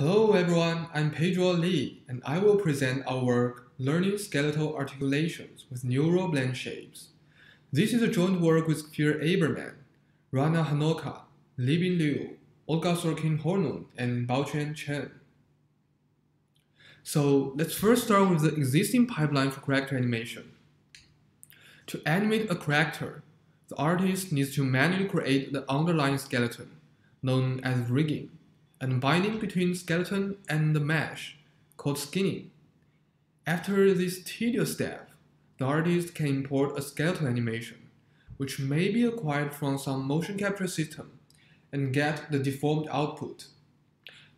Hello everyone, I'm Peizhuo Li, and I will present our work Learning Skeletal Articulations with Neural Blend Shapes. This is a joint work with Kfir Aberman, Rana Hanocka, Libin Liu, Olga Sorkine-Hornung, and Baoquan Chen. So let's first start with the existing pipeline for character animation. To animate a character, the artist needs to manually create the underlying skeleton, known as rigging, and binding between skeleton and the mesh, called skinning. After this tedious step, the artist can import a skeletal animation, which may be acquired from some motion capture system, and get the deformed output.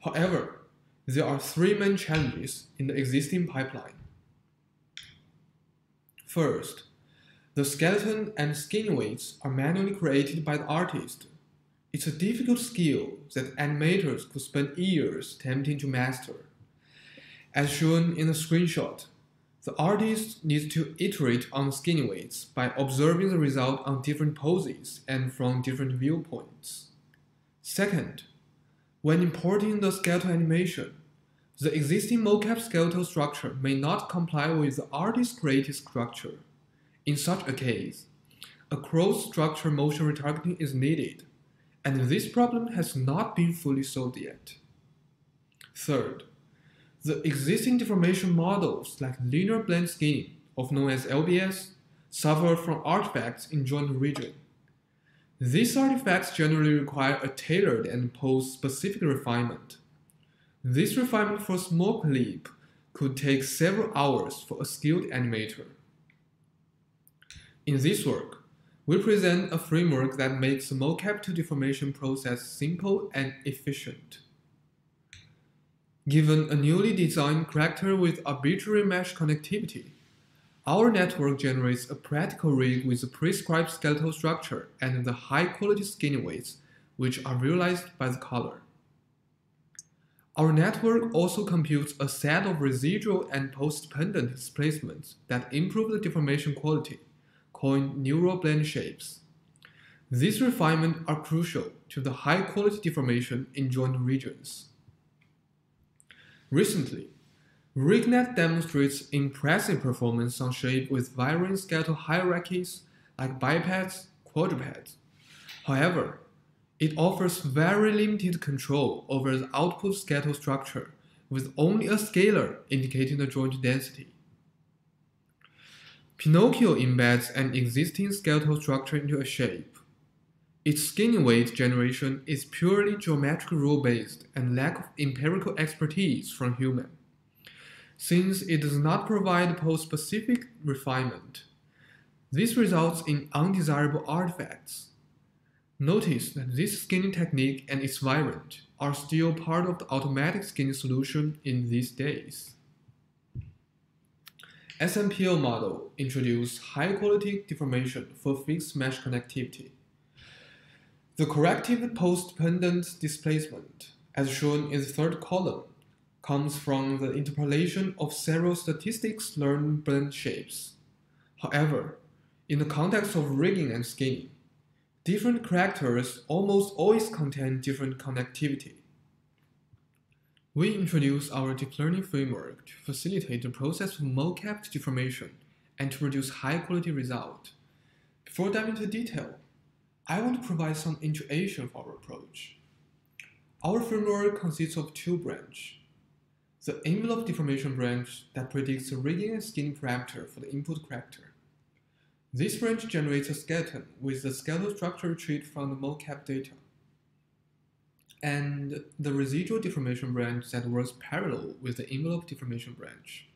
However, there are three main challenges in the existing pipeline. First, the skeleton and skin weights are manually created by the artist. It's a difficult skill that animators could spend years attempting to master. As shown in the screenshot, the artist needs to iterate on skin weights by observing the result on different poses and from different viewpoints. Second, when importing the skeletal animation, the existing mocap skeletal structure may not comply with the artist's created structure. In such a case, a cross-structure motion retargeting is needed, and this problem has not been fully solved yet. Third, the existing deformation models like linear blend skinning, of known as LBS, suffer from artifacts in joint region. These artifacts generally require a tailored and pose-specific refinement. This refinement for small clip could take several hours for a skilled animator. In this work, we present a framework that makes the mocap to deformation process simple and efficient. Given a newly designed character with arbitrary mesh connectivity, our network generates a practical rig with a prescribed skeletal structure and the high-quality skin weights, which are realized by the color. Our network also computes a set of residual and pose-dependent displacements that improve the deformation quality called neural blend shapes. These refinements are crucial to the high-quality deformation in joint regions. Recently, RigNet demonstrates impressive performance on shape with varying skeletal hierarchies like bipeds, quadrupeds. However, it offers very limited control over the output skeletal structure with only a scalar indicating the joint density. Pinocchio embeds an existing skeletal structure into a shape. Its skin weight generation is purely geometric rule based and lack of empirical expertise from human. Since it does not provide pose specific refinement, this results in undesirable artifacts. Notice that this skinning technique and its variant are still part of the automatic skinning solution in these days. SMPL model introduced high-quality deformation for fixed mesh connectivity. The corrective pose-dependent displacement, as shown in the third column, comes from the interpolation of several statistics learned blend shapes. However, in the context of rigging and skinning, different characters almost always contain different connectivity. We introduce our deep learning framework to facilitate the process of mocap deformation and to produce high-quality result. Before diving into detail, I want to provide some intuition for our approach. Our framework consists of two branches. The envelope deformation branch that predicts the rigging and skinning parameter for the input character. This branch generates a skeleton with the skeletal structure retrieved from the mocap data and the residual deformation branch that works parallel with the envelope deformation branch.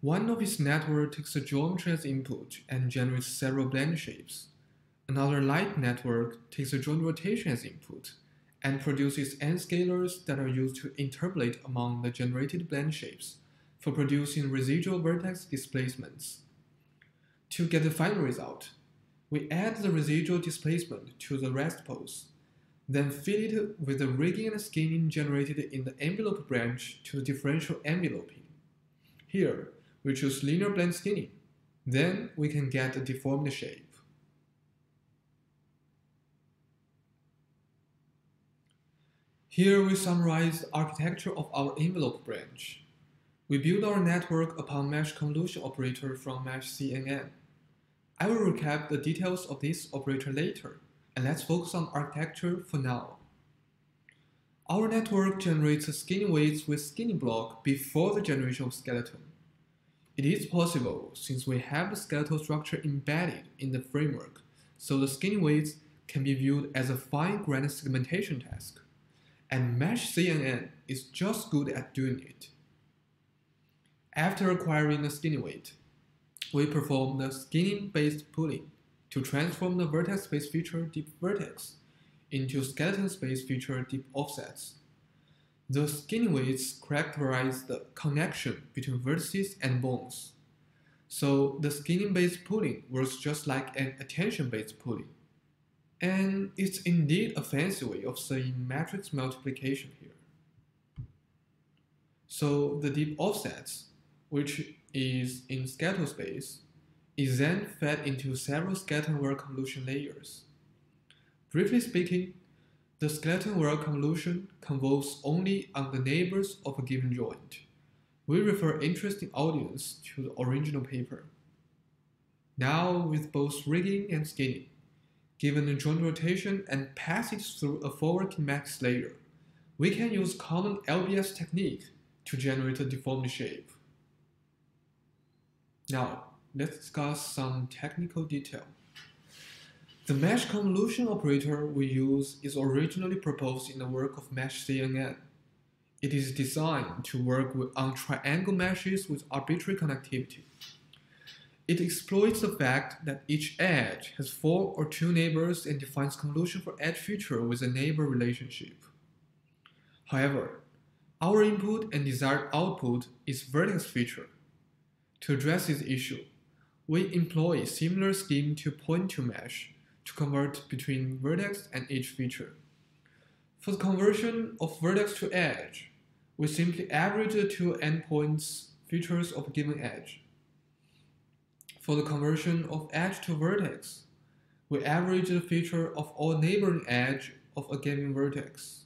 One of its network takes the geometry as input and generates several blend shapes. Another light network takes the joint rotation as input and produces n scalars that are used to interpolate among the generated blend shapes for producing residual vertex displacements. To get the final result, we add the residual displacement to the rest pose then feed it with the rigging and skinning generated in the envelope branch to the differential enveloping. Here, we choose linear blend skinning. Then we can get a deformed shape. Here we summarize the architecture of our envelope branch. We build our network upon mesh convolution operator from mesh CNN. I will recap the details of this operator later, and let's focus on architecture for now. Our network generates skinning weights with skinning block before the generation of skeleton. It is possible since we have the skeletal structure embedded in the framework, so the skinning weights can be viewed as a fine-grained segmentation task, and Mesh CNN is just good at doing it. After acquiring the skinning weight, we perform the skinning-based pooling to transform the vertex space feature deep vertex into skeleton space feature deep offsets. The skinning weights characterize the connection between vertices and bones. So the skinning-based pooling works just like an attention-based pooling. And it's indeed a fancy way of saying matrix multiplication here. So the deep offsets, which is in skeletal space, is then fed into several skeleton-aware convolution layers. Briefly speaking, the skeleton-aware convolution convolves only on the neighbors of a given joint. We refer interesting audience to the original paper. Now, with both rigging and skinning, given the joint rotation and passage through a forward kinematic layer, we can use common LBS technique to generate a deformed shape. Now, let's discuss some technical detail. The mesh convolution operator we use is originally proposed in the work of Mesh CNN. It is designed to work with, on triangle meshes with arbitrary connectivity. It exploits the fact that each edge has four or two neighbors and defines convolution for edge feature with a neighbor relationship. However, our input and desired output is vertex feature. To address this issue, we employ a similar scheme to Point2Mesh to convert between vertex and edge feature. For the conversion of vertex to edge, we simply average the two endpoints features of a given edge. For the conversion of edge to vertex, we average the feature of all neighboring edge of a given vertex.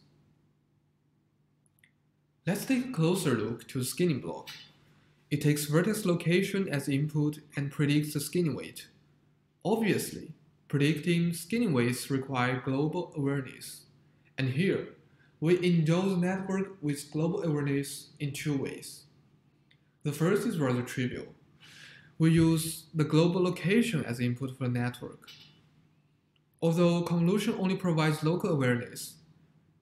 Let's take a closer look to the skinning block. It takes vertex location as input and predicts the skinning weight. Obviously, Predicting skinning weights require global awareness. And here, we endow the network with global awareness in two ways. The first is rather trivial. We use the global location as input for the network. Although convolution only provides local awareness,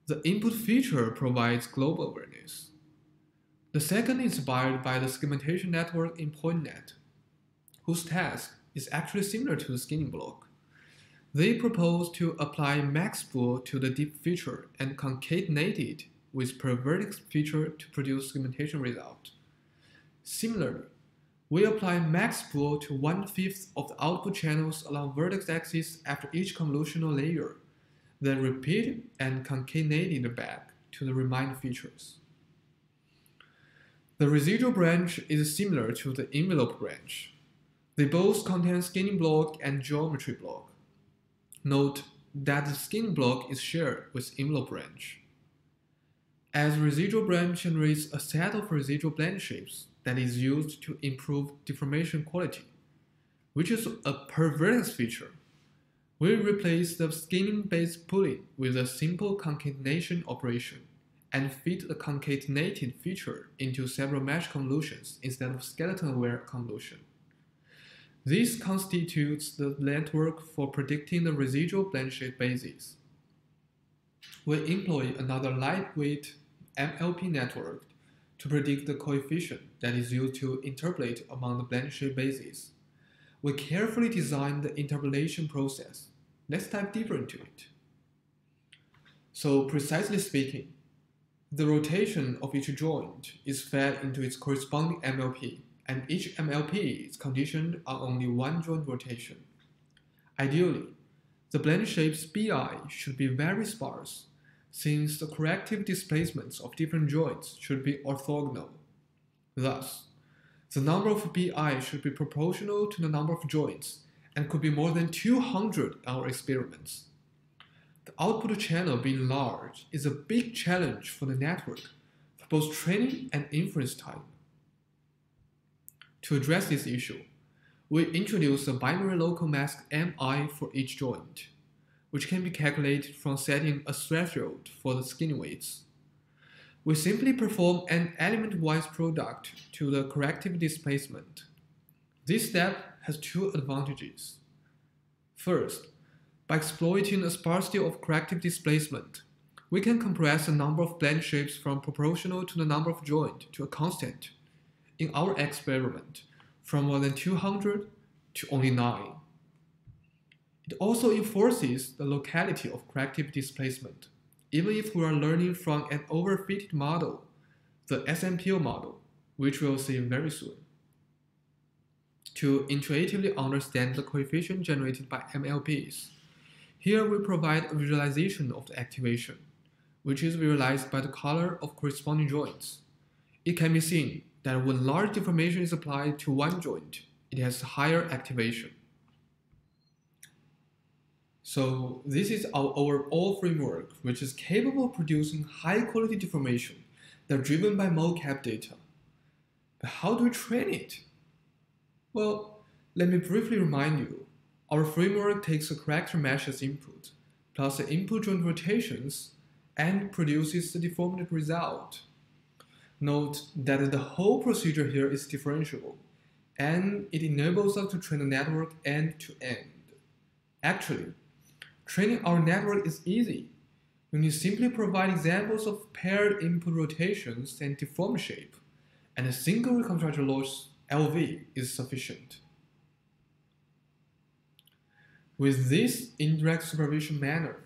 the input feature provides global awareness. The second is inspired by the segmentation network in PointNet, whose task is actually similar to the skinning block. They propose to apply MaxPool to the deep feature and concatenate it with per vertex feature to produce segmentation result. Similarly, we apply MaxPool to one-fifth of the output channels along vertex axis after each convolutional layer, then repeat and concatenate it back to the remaining features. The residual branch is similar to the envelope branch. They both contain skinning block and geometry block. Note that the skin block is shared with envelope branch. As residual branch generates a set of residual blend shapes that is used to improve deformation quality, which is a per vertex feature. We replace the skinning-based pooling with a simple concatenation operation and feed the concatenated feature into several mesh convolutions instead of skeleton-aware convolution. This constitutes the network for predicting the residual blend shape basis. We employ another lightweight MLP network to predict the coefficient that is used to interpolate among the blend shape bases. We carefully design the interpolation process. Let's dive deeper into it. So precisely speaking, the rotation of each joint is fed into its corresponding MLP and each MLP is conditioned on only one joint rotation. Ideally, the blend shapes BI should be very sparse, since the corrective displacements of different joints should be orthogonal. Thus, the number of BI should be proportional to the number of joints and could be more than 200 in our experiments. The output channel being large is a big challenge for the network for both training and inference time. To address this issue, we introduce a binary local mask MI for each joint, which can be calculated from setting a threshold for the skin weights. We simply perform an element-wise product to the corrective displacement. This step has two advantages. First, by exploiting a sparsity of corrective displacement, we can compress the number of blend shapes from proportional to the number of joint to a constant. In our experiment, from more than 200 to only 9. It also enforces the locality of corrective displacement, even if we are learning from an overfitted model, the SMPL model, which we'll see very soon. To intuitively understand the coefficient generated by MLPs, here we provide a visualization of the activation, which is visualized by the color of corresponding joints. It can be seen that when large deformation is applied to one joint, it has higher activation. So this is our overall framework, which is capable of producing high quality deformation that are driven by mocap data. But how do we train it? Well, let me briefly remind you our framework takes a corrector mesh as input, plus the input joint rotations, and produces the deformed result. Note that the whole procedure here is differentiable, and it enables us to train the network end to end. Actually, training our network is easy when you simply provide examples of paired input rotations and deformed shape, and a single reconstructor loss LV is sufficient. With this indirect supervision manner,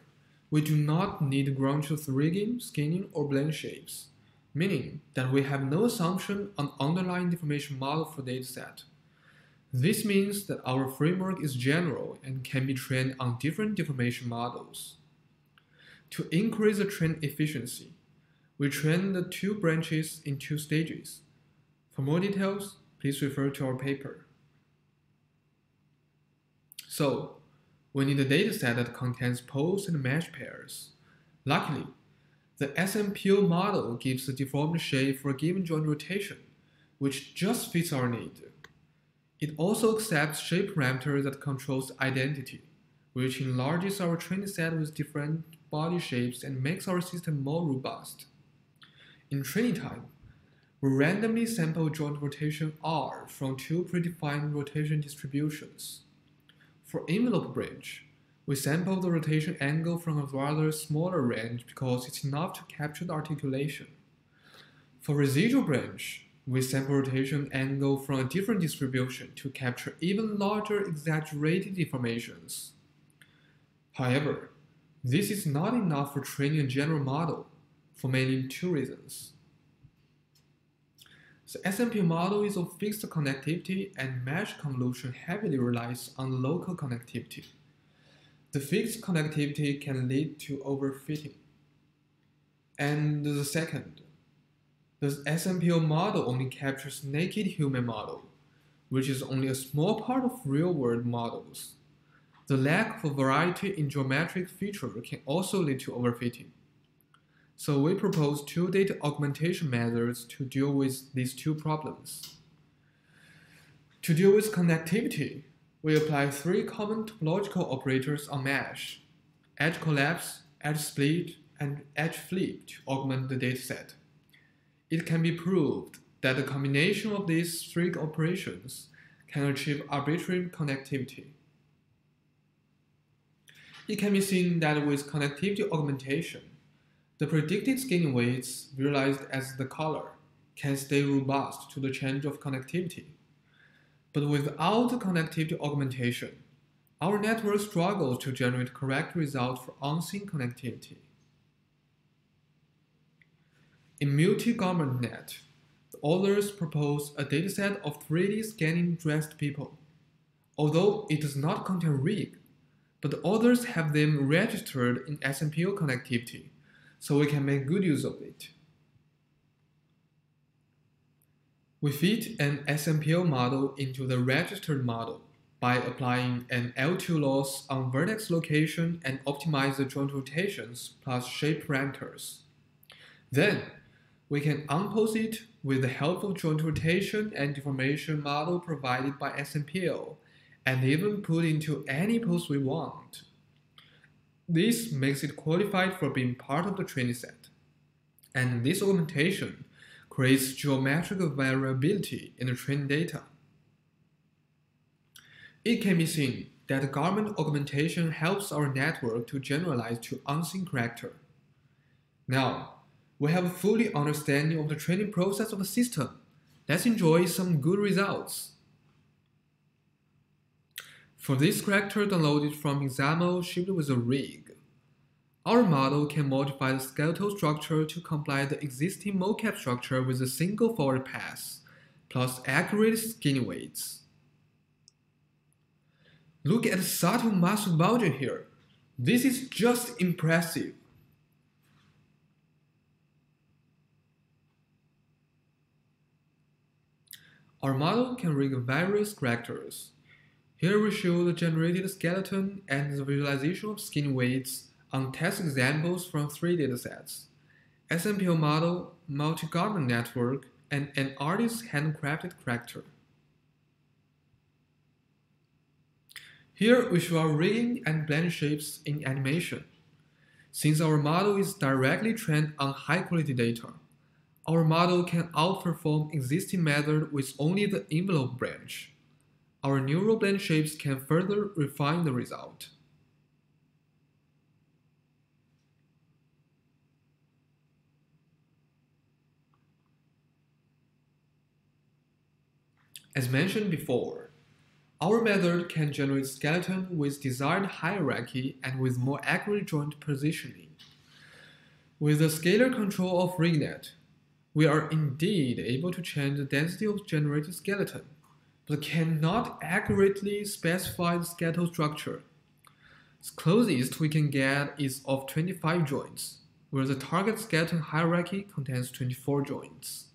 we do not need ground truth rigging, skinning, or blend shapes, meaning that we have no assumption on underlying deformation model for dataset. This means that our framework is general and can be trained on different deformation models. To increase the train efficiency, we train the two branches in two stages. For more details, please refer to our paper. So, we need a dataset that contains poles and mesh pairs. Luckily, the SMPL model gives a deformed shape for a given joint rotation, which just fits our need. It also accepts shape parameters that controls identity, which enlarges our training set with different body shapes and makes our system more robust. In training time, we randomly sample joint rotation R from two predefined rotation distributions. For envelope branch, we sample the rotation angle from a rather smaller range because it's enough to capture the articulation. For residual branch, we sample rotation angle from a different distribution to capture even larger exaggerated deformations. However, this is not enough for training a general model for mainly two reasons. The SMPL model is of fixed connectivity and mesh convolution heavily relies on local connectivity. The fixed connectivity can lead to overfitting. And the second, the SMPL model only captures naked human model, which is only a small part of real-world models. The lack of variety in geometric feature can also lead to overfitting. So we propose two data augmentation methods to deal with these two problems. To deal with connectivity, we apply three common topological operators on mesh, edge collapse, edge split, and edge flip to augment the dataset. It can be proved that the combination of these three operations can achieve arbitrary connectivity. It can be seen that with connectivity augmentation, the predicted skin weights, realized as the color, can stay robust to the change of connectivity. But without connectivity augmentation, our network struggles to generate correct results for unseen connectivity. In multi-garment net, the authors propose a dataset of 3D scanning dressed people. Although it does not contain rig, but the authors have them registered in SMPL connectivity so we can make good use of it. We fit an SMPL model into the registered model by applying an L2 loss on vertex location and optimize the joint rotations plus shape parameters. Then, we can unpose it with the help of joint rotation and deformation model provided by SMPL, and even put into any pose we want. This makes it qualified for being part of the training set. And this augmentation creates geometric variability in the training data. It can be seen that garment augmentation helps our network to generalize to unseen character. Now, we have a fully understanding of the training process of the system. Let's enjoy some good results. For this character downloaded from Mixamo shipped with a rig, our model can modify the skeletal structure to comply the existing mocap structure with a single forward pass, plus accurate skin weights. Look at the subtle muscle bulging here. This is just impressive. Our model can rig various characters. Here we show the generated skeleton and the visualization of skin weights on test examples from three datasets. SMPL model, multi-garment network, and an artist's handcrafted character. Here we show our rigging and blend shapes in animation. Since our model is directly trained on high-quality data, our model can outperform existing method with only the envelope branch. Our neural blend shapes can further refine the result. As mentioned before, our method can generate skeleton with desired hierarchy and with more accurate joint positioning. With the scalar control of RigNet, we are indeed able to change the density of generated skeleton, but cannot accurately specify the skeletal structure. The closest we can get is of 25 joints, where the target skeleton hierarchy contains 24 joints.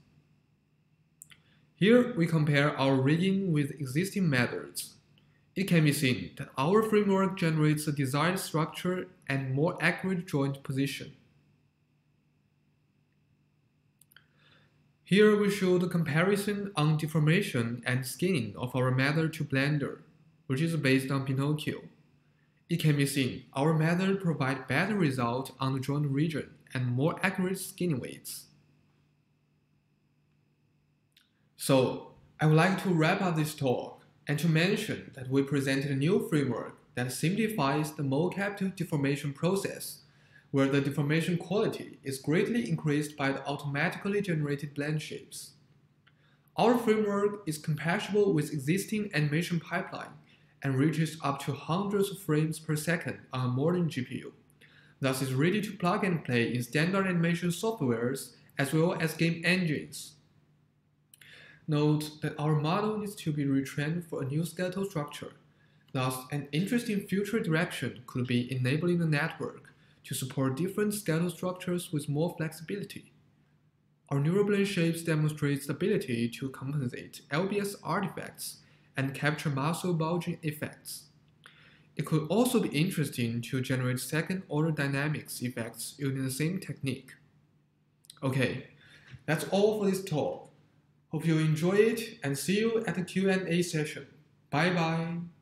Here we compare our rigging with existing methods. It can be seen that our framework generates a desired structure and more accurate joint position. Here we show the comparison on deformation and skinning of our method to Blender, which is based on Pinocchio. It can be seen our method provides better result on the joint region and more accurate skinning weights. So I would like to wrap up this talk and to mention that we presented a new framework that simplifies the mocap to deformation process, where the deformation quality is greatly increased by the automatically generated blend shapes. Our framework is compatible with existing animation pipeline and reaches up to hundreds of frames per second on a modern GPU. Thus is ready to plug and play in standard animation softwares as well as game engines. Note that our model needs to be retrained for a new skeletal structure. Thus, an interesting future direction could be enabling the network to support different skeletal structures with more flexibility. Our neural blend shapes demonstrates the ability to compensate LBS artifacts and capture muscle bulging effects. It could also be interesting to generate second-order dynamics effects using the same technique. Okay, that's all for this talk. Hope you enjoy it and see you at the Q&A session. Bye bye.